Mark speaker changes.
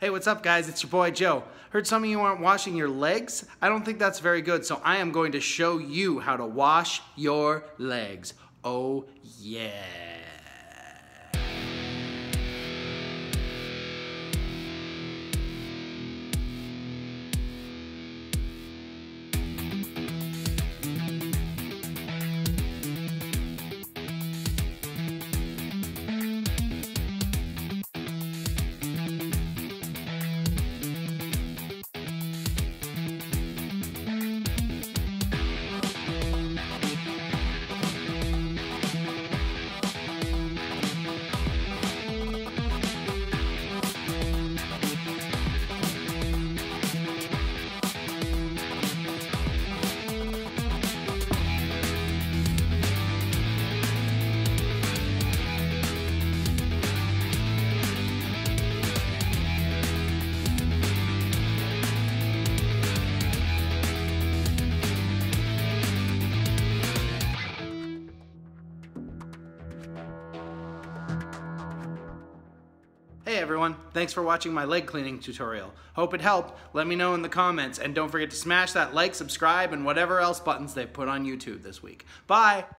Speaker 1: Hey, what's up guys? It's your boy Joe. Heard some of you aren't washing your legs? I don't think that's very good, so I am going to show you how to wash your legs. Oh yeah. Everyone, thanks for watching my leg cleaning tutorial. Hope it helped. Let me know in the comments and don't forget to smash that like, subscribe, and whatever else buttons they've put on YouTube this week. Bye!